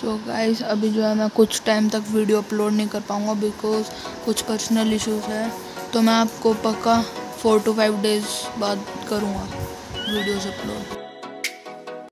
सो so guys अभी जो है मैं कुछ टाइम तक वीडियो अपलोड नहीं कर पाऊँगा बिकॉज़ कुछ पर्सनल इश्यूज़ है। तो मैं आपको पक्का फोर टू फाइव डेज़ बाद करूँगा वीडियोज़ अपलोड